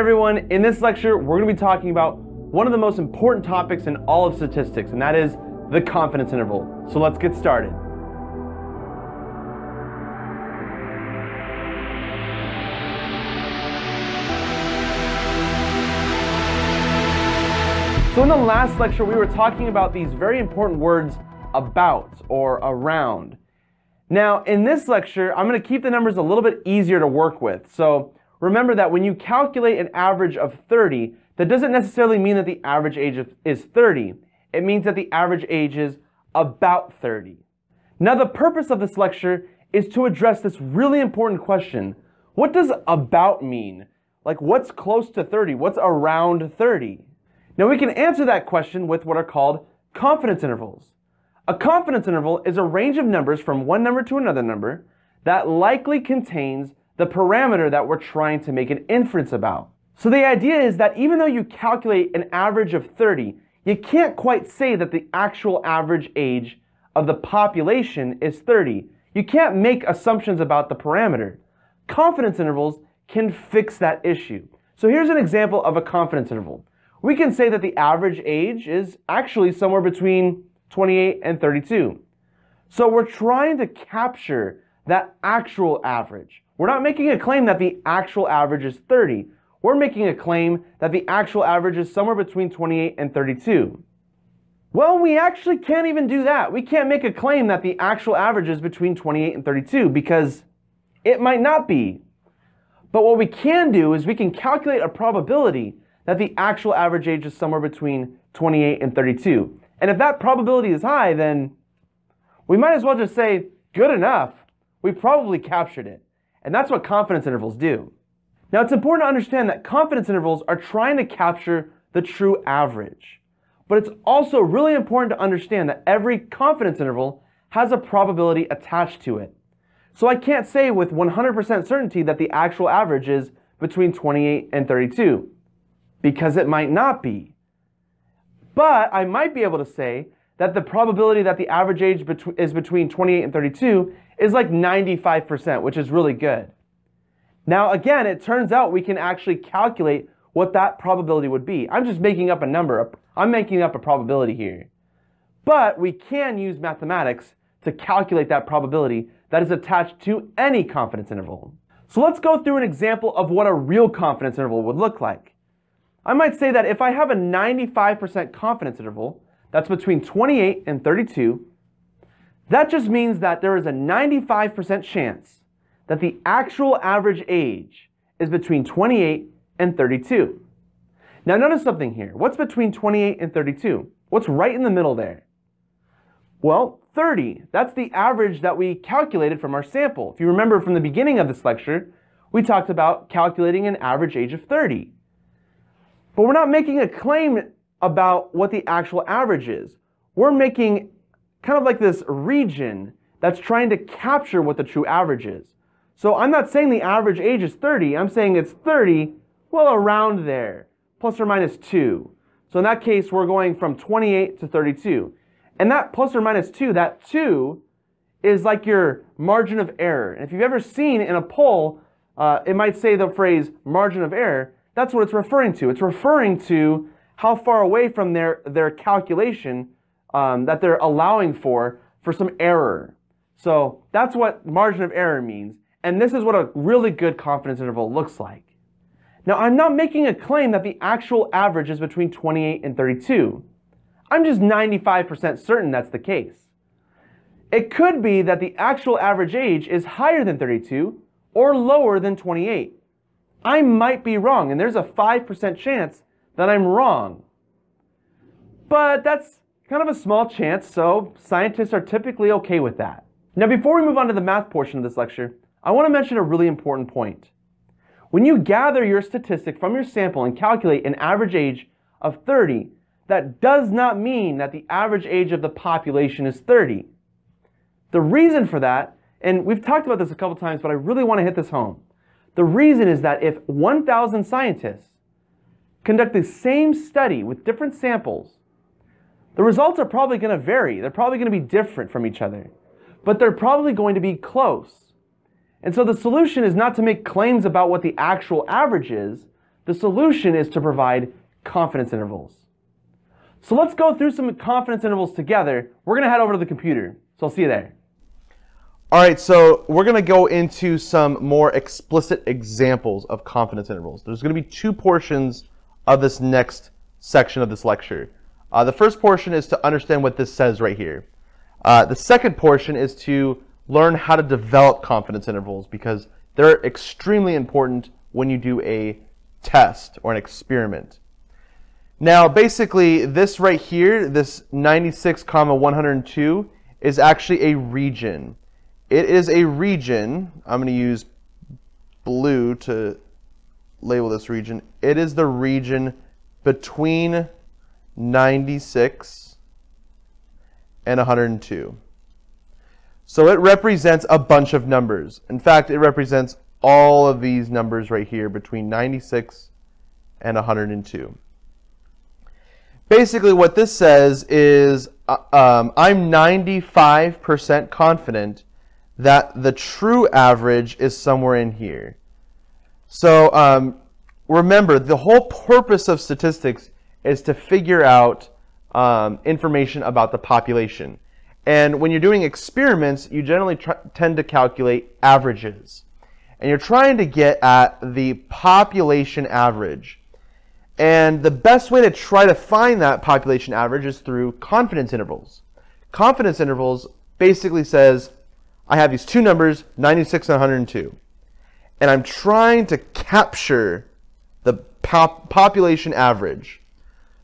Everyone, in this lecture, we're going to be talking about one of the most important topics in all of statistics, and that is the confidence interval. So let's get started. So in the last lecture, we were talking about these very important words about or around. Now, in this lecture, I'm going to keep the numbers a little bit easier to work with. So remember that when you calculate an average of 30, that doesn't necessarily mean that the average age is 30. It means that the average age is about 30. Now, the purpose of this lecture is to address this really important question. What does about mean? Like, what's close to 30? What's around 30? Now we can answer that question with what are called confidence intervals. A confidence interval is a range of numbers from one number to another number that likely contains the parameter that we're trying to make an inference about. So the idea is that even though you calculate an average of 30, you can't quite say that the actual average age of the population is 30. You can't make assumptions about the parameter. Confidence intervals can fix that issue. So here's an example of a confidence interval we can say that the average age is actually somewhere between 28 and 32. So we're trying to capture that actual average. We're not making a claim that the actual average is 30. We're making a claim that the actual average is somewhere between 28 and 32. Well, we actually can't even do that. We can't make a claim that the actual average is between 28 and 32 because it might not be. But what we can do is we can calculate a probability that the actual average age is somewhere between 28 and 32. And if that probability is high, then we might as well just say, good enough. We probably captured it. And that's what confidence intervals do. Now, it's important to understand that confidence intervals are trying to capture the true average. But it's also really important to understand that every confidence interval has a probability attached to it. So I can't say with 100% certainty that the actual average is between 28 and 32 because it might not be. But I might be able to say that the probability that the average age is between 28 and 32 is like 95%, which is really good. Now, again, it turns out we can actually calculate what that probability would be. I'm just making up a number. I'm making up a probability here. But we can use mathematics to calculate that probability that is attached to any confidence interval. So let's go through an example of what a real confidence interval would look like. I might say that if I have a 95% confidence interval, that's between 28 and 32, that just means that there is a 95% chance that the actual average age is between 28 and 32. Now notice something here. What's between 28 and 32? What's right in the middle there? Well, 30. That's the average that we calculated from our sample. If you remember from the beginning of this lecture, we talked about calculating an average age of 30. But we're not making a claim about what the actual average is. We're making kind of like this region that's trying to capture what the true average is. So I'm not saying the average age is 30. I'm saying it's 30, well, around there, plus or minus 2. So in that case, we're going from 28 to 32. And that plus or minus 2, that 2 is like your margin of error. And if you've ever seen in a poll, uh, it might say the phrase margin of error. That's what it's referring to. It's referring to how far away from their, their calculation um, that they're allowing for for some error. So that's what margin of error means. And this is what a really good confidence interval looks like. Now, I'm not making a claim that the actual average is between 28 and 32. I'm just 95% certain that's the case. It could be that the actual average age is higher than 32 or lower than 28. I might be wrong, and there's a 5% chance that I'm wrong. But that's kind of a small chance, so scientists are typically okay with that. Now, before we move on to the math portion of this lecture, I want to mention a really important point. When you gather your statistic from your sample and calculate an average age of 30, that does not mean that the average age of the population is 30. The reason for that, and we've talked about this a couple times, but I really want to hit this home. The reason is that if 1,000 scientists conduct the same study with different samples, the results are probably going to vary. They're probably going to be different from each other, but they're probably going to be close. And so the solution is not to make claims about what the actual average is. The solution is to provide confidence intervals. So let's go through some confidence intervals together. We're going to head over to the computer. So I'll see you there. All right, so we're going to go into some more explicit examples of confidence intervals. There's going to be two portions of this next section of this lecture. Uh, the first portion is to understand what this says right here. Uh, the second portion is to learn how to develop confidence intervals because they're extremely important when you do a test or an experiment. Now, basically, this right here, this 96 comma 102, is actually a region. It is a region. I'm going to use blue to label this region. It is the region between 96 and 102. So it represents a bunch of numbers. In fact, it represents all of these numbers right here between 96 and 102 basically what this says is uh, um, I'm 95% confident that the true average is somewhere in here. So um, remember, the whole purpose of statistics is to figure out um, information about the population. And when you're doing experiments, you generally tend to calculate averages. And you're trying to get at the population average. And the best way to try to find that population average is through confidence intervals. Confidence intervals basically says, I have these two numbers, 96 and 102. And I'm trying to capture the pop population average.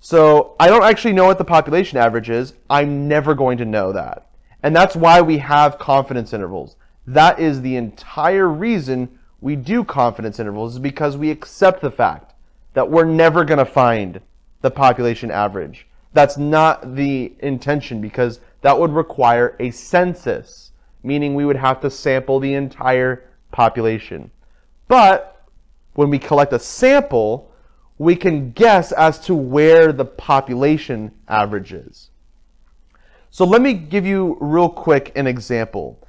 So I don't actually know what the population average is. I'm never going to know that. And that's why we have confidence intervals. That is the entire reason we do confidence intervals is because we accept the fact that we're never going to find the population average. That's not the intention because that would require a census, meaning we would have to sample the entire population. But when we collect a sample, we can guess as to where the population average is. So let me give you real quick an example.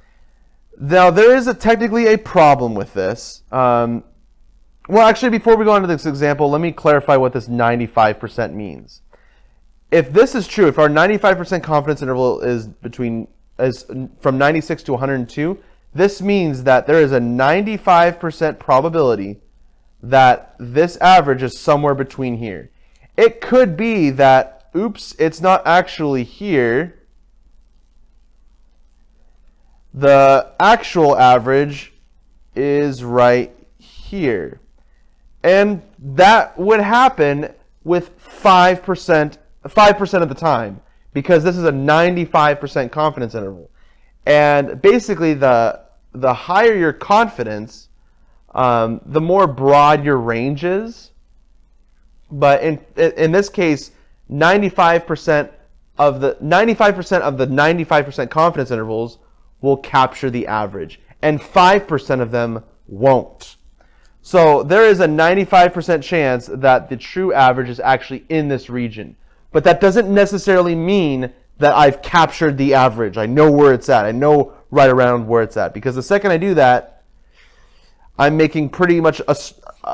Now there is a, technically a problem with this. Um, well, actually, before we go into this example, let me clarify what this 95% means. If this is true, if our 95% confidence interval is between is from 96 to 102, this means that there is a 95% probability that this average is somewhere between here. It could be that, oops, it's not actually here. The actual average is right here. And that would happen with 5%, 5% of the time because this is a 95% confidence interval. And basically, the, the higher your confidence, um, the more broad your range is. But in, in this case, 95% of the 95% of the 95% confidence intervals will capture the average, and 5% of them won't. So there is a 95% chance that the true average is actually in this region. But that doesn't necessarily mean that I've captured the average. I know where it's at. I know right around where it's at. Because the second I do that, I'm making pretty much a,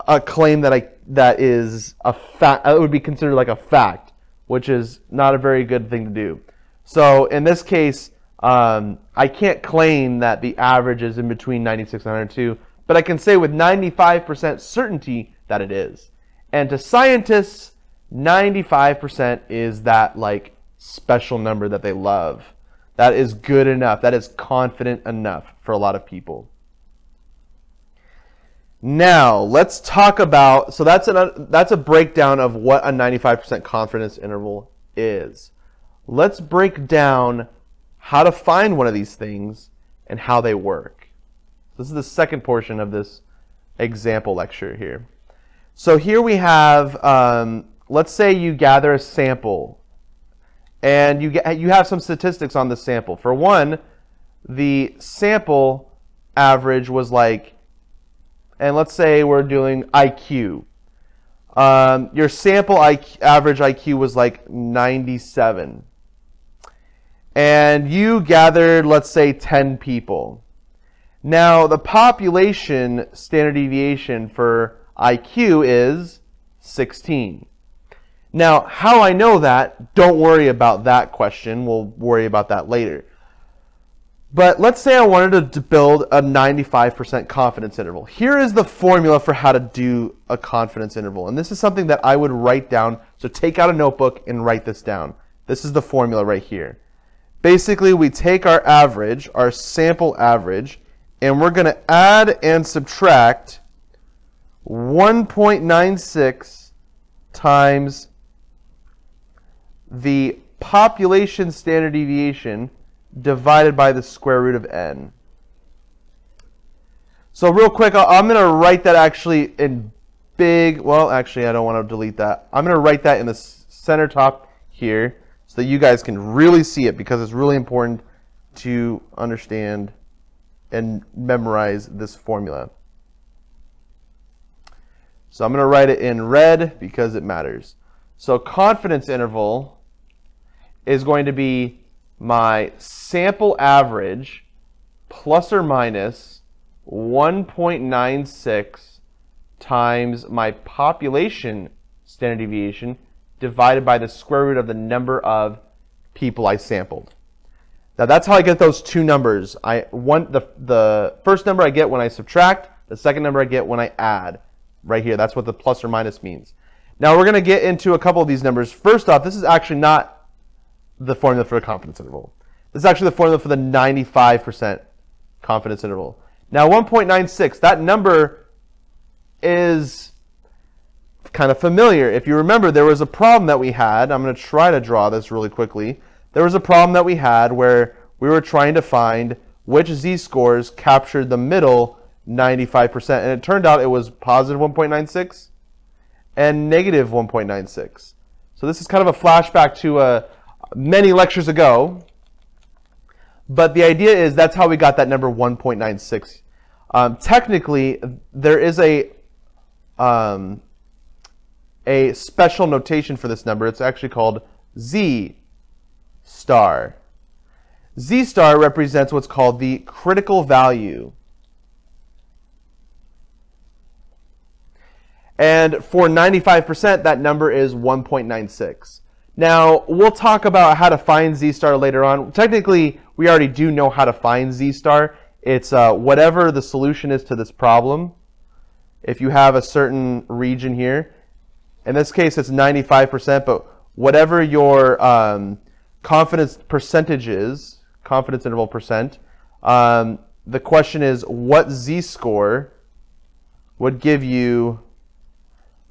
a claim that I that is a fact. It would be considered like a fact, which is not a very good thing to do. So in this case, um, I can't claim that the average is in between 96 and 102 but I can say with 95% certainty that it is. And to scientists, 95% is that like special number that they love. That is good enough. That is confident enough for a lot of people. Now, let's talk about so that's a that's a breakdown of what a 95% confidence interval is. Let's break down how to find one of these things and how they work. This is the second portion of this example lecture here. So here we have, um, let's say you gather a sample and you, get, you have some statistics on the sample. For one, the sample average was like, and let's say we're doing IQ. Um, your sample IQ, average IQ was like 97. And you gathered, let's say, 10 people. Now, the population standard deviation for IQ is 16. Now, how I know that, don't worry about that question. We'll worry about that later. But let's say I wanted to build a 95% confidence interval. Here is the formula for how to do a confidence interval. And this is something that I would write down. So take out a notebook and write this down. This is the formula right here. Basically, we take our average, our sample average, and we're going to add and subtract 1.96 times the population standard deviation divided by the square root of n. So real quick, I'm going to write that actually in big, well, actually, I don't want to delete that. I'm going to write that in the center top here so that you guys can really see it because it's really important to understand and memorize this formula. So I'm going to write it in red because it matters. So confidence interval is going to be my sample average plus or minus 1.96 times my population standard deviation divided by the square root of the number of people I sampled. Now that's how I get those two numbers. I one the the first number I get when I subtract, the second number I get when I add. Right here, that's what the plus or minus means. Now we're going to get into a couple of these numbers. First off, this is actually not the formula for a confidence interval. This is actually the formula for the 95% confidence interval. Now 1.96, that number is kind of familiar. If you remember, there was a problem that we had. I'm going to try to draw this really quickly. There was a problem that we had where we were trying to find which z-scores captured the middle 95%. And it turned out it was positive 1.96 and negative 1.96. So this is kind of a flashback to a, many lectures ago. But the idea is that's how we got that number 1.96. Um, technically, there is a um, a special notation for this number. It's actually called Z star. Z star represents what's called the critical value. And for 95%, that number is 1.96. Now, we'll talk about how to find z-star later on. Technically, we already do know how to find z-star. It's uh, whatever the solution is to this problem. If you have a certain region here, in this case it's 95%, but whatever your um, confidence percentage is, confidence interval percent, um, the question is what z-score would give you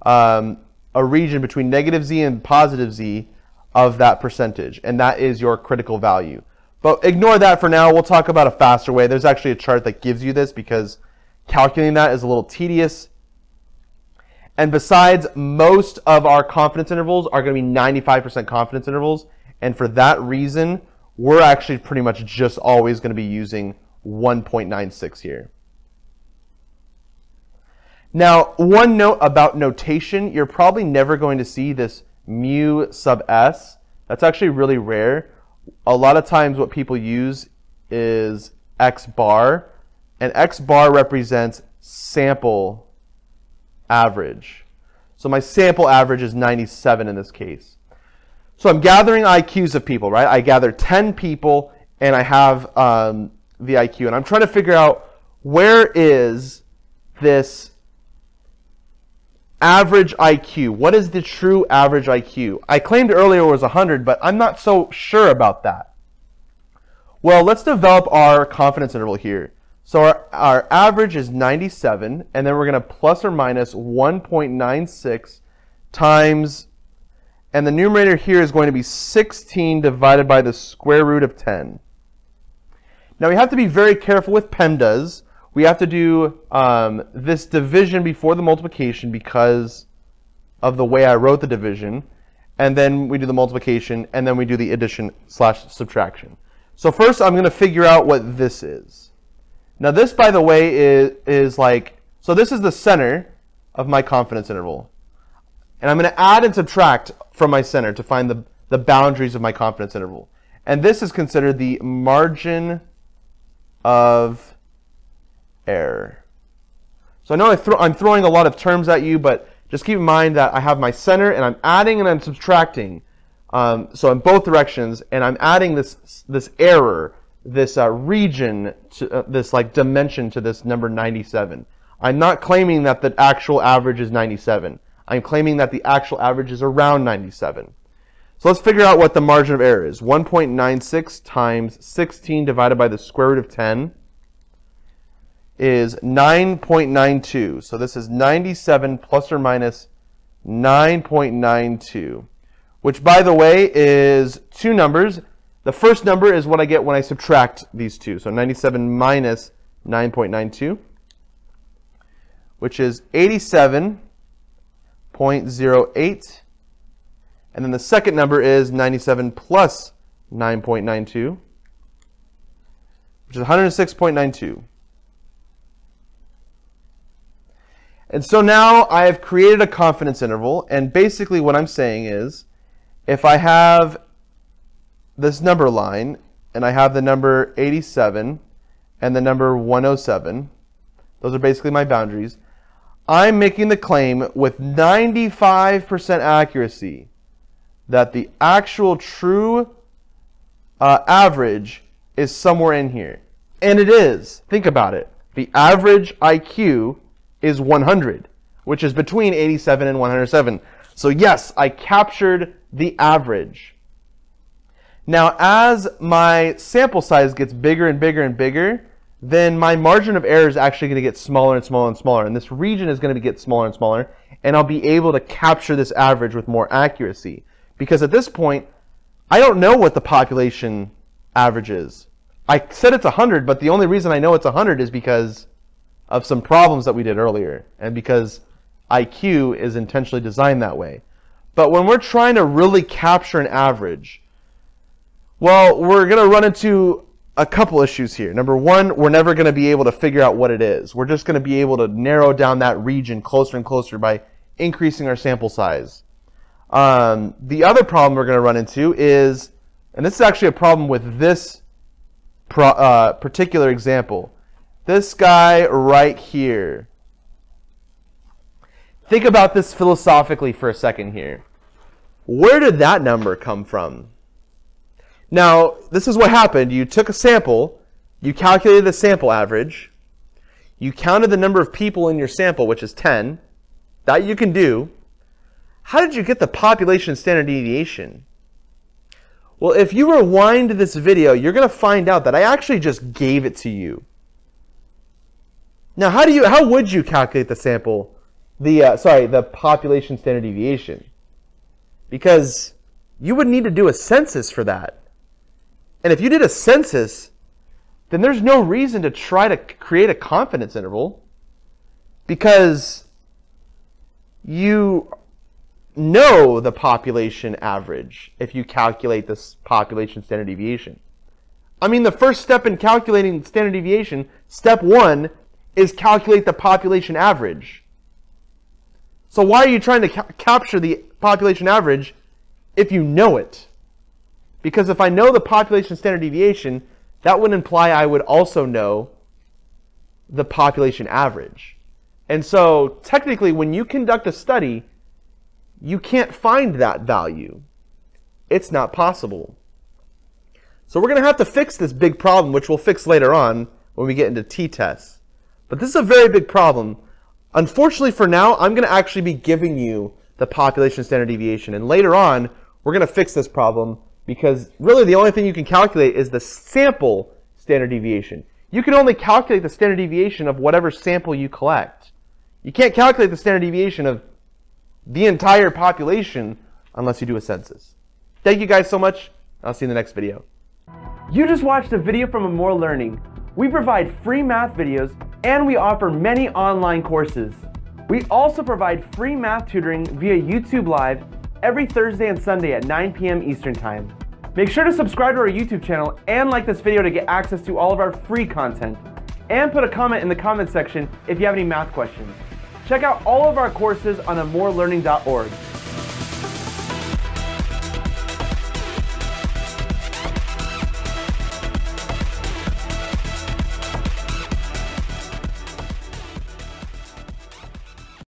um, a region between negative z and positive z of that percentage, and that is your critical value. But ignore that for now. We'll talk about a faster way. There's actually a chart that gives you this because calculating that is a little tedious. And besides, most of our confidence intervals are going to be 95% confidence intervals. And for that reason, we're actually pretty much just always going to be using 1.96 here. Now, one note about notation, you're probably never going to see this mu sub s. That's actually really rare. A lot of times what people use is x bar, and x bar represents sample average. So my sample average is 97 in this case. So I'm gathering IQs of people, right? I gather 10 people and I have um, the IQ, and I'm trying to figure out where is this average IQ. What is the true average IQ? I claimed earlier was 100, but I'm not so sure about that. Well, let's develop our confidence interval here. So our, our average is 97, and then we're going to plus or minus 1.96 times, and the numerator here is going to be 16 divided by the square root of 10. Now we have to be very careful with PEMDAS we have to do um, this division before the multiplication because of the way I wrote the division. And then we do the multiplication, and then we do the addition slash subtraction. So first I'm going to figure out what this is. Now this, by the way, is, is like, so this is the center of my confidence interval. And I'm going to add and subtract from my center to find the, the boundaries of my confidence interval. And this is considered the margin of error. So I know I am throwing a lot of terms at you, but Just keep in mind that I have my center and I'm adding and I'm subtracting. Um, so in both directions, and I'm adding this this error, this uh, region, to, uh, this like dimension to this number 97. I'm not claiming that the actual average is 97. I'm claiming that the actual average is around 97. So let's figure out what the margin of error is. 1.96 times 16 divided by the square root of 10 is 9.92. So this is 97 plus or minus 9.92, which by the way is two numbers. The first number is what I get when I subtract these two. So 97 minus 9.92, which is 87.08. And then the second number is 97 plus 9.92, which is 106.92. And so now I have created a confidence interval, and basically what I'm saying is, if I have this number line, and I have the number 87 and the number 107, those are basically my boundaries, I'm making the claim with 95% accuracy that the actual true uh, average is somewhere in here. And it is. Think about it. The average IQ is 100, which is between 87 and 107. So yes, I captured the average. Now, as my sample size gets bigger and bigger and bigger, then my margin of error is actually going to get smaller and smaller and smaller. And this region is going to get smaller and smaller. And I'll be able to capture this average with more accuracy. Because at this point, I don't know what the population average is. I said it's 100, but the only reason I know it's 100 is because of some problems that we did earlier and because IQ is intentionally designed that way. But when we're trying to really capture an average, well, we're going to run into a couple issues here. Number one, we're never going to be able to figure out what it is. We're just going to be able to narrow down that region closer and closer by increasing our sample size. Um, the other problem we're going to run into is, and this is actually a problem with this pro, uh, particular example, this guy right here. Think about this philosophically for a second here. Where did that number come from? Now, this is what happened. You took a sample, you calculated the sample average, you counted the number of people in your sample, which is 10. That you can do. How did you get the population standard deviation? Well, if you rewind this video, you're going to find out that I actually just gave it to you. Now, how do you how would you calculate the sample, the uh, sorry, the population standard deviation? Because you would need to do a census for that. And if you did a census, then there's no reason to try to create a confidence interval because you know the population average if you calculate this population standard deviation. I mean, the first step in calculating standard deviation, step one, is calculate the population average. So why are you trying to ca capture the population average if you know it? Because if I know the population standard deviation, that would imply I would also know the population average. And so technically when you conduct a study, you can't find that value. It's not possible. So we're going to have to fix this big problem, which we'll fix later on when we get into t-tests. But this is a very big problem. Unfortunately for now, I'm going to actually be giving you the population standard deviation. And later on, we're going to fix this problem because really the only thing you can calculate is the sample standard deviation. You can only calculate the standard deviation of whatever sample you collect. You can't calculate the standard deviation of the entire population unless you do a census. Thank you guys so much. I'll see you in the next video. You just watched a video from Amour Learning. We provide free math videos and we offer many online courses. We also provide free math tutoring via YouTube Live every Thursday and Sunday at 9 p.m. Eastern Time. Make sure to subscribe to our YouTube channel and like this video to get access to all of our free content. And put a comment in the comment section if you have any math questions. Check out all of our courses on amourlearning.org.